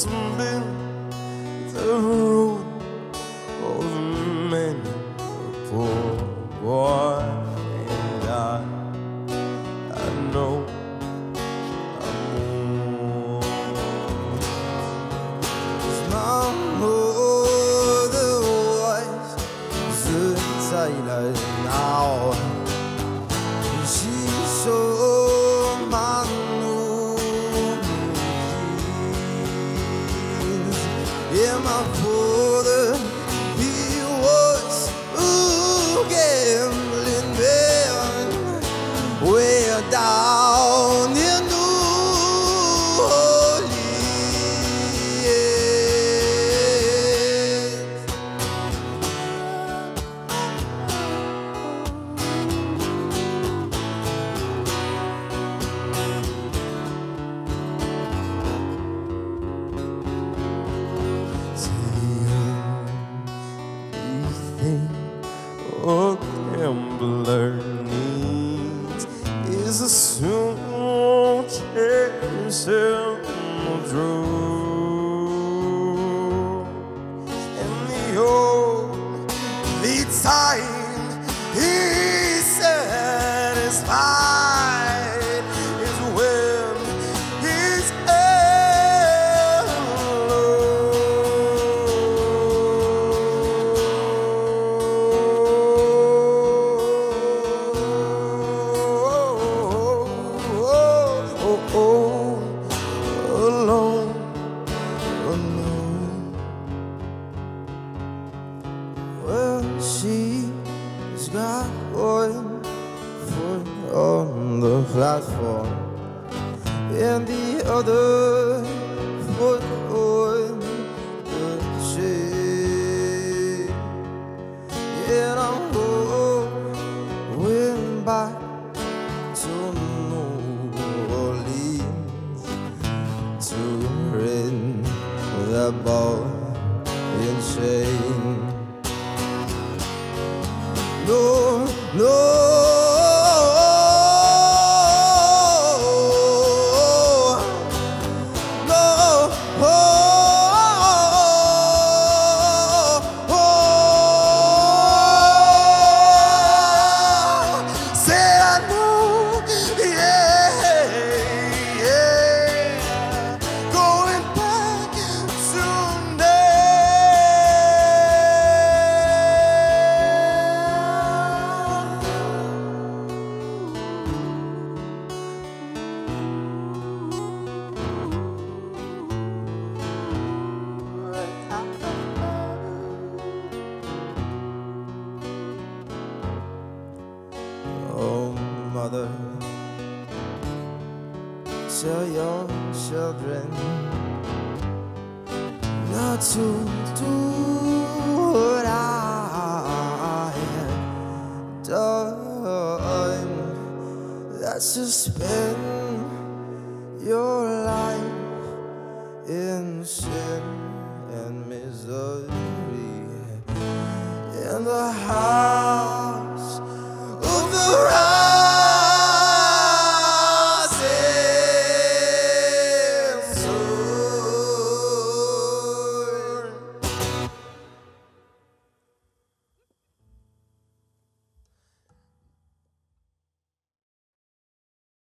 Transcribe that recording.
it's been the ruin of many a poor boy. A gambler needs is a small chance and draw. And the only time he's satisfied She's got one foot on the platform and the other foot on the chair. And I'm going back to New Orleans to ring the ball and chain. No, no. Mother, tell your children not to do what I have done. That's to spend your life in sin and misery In the high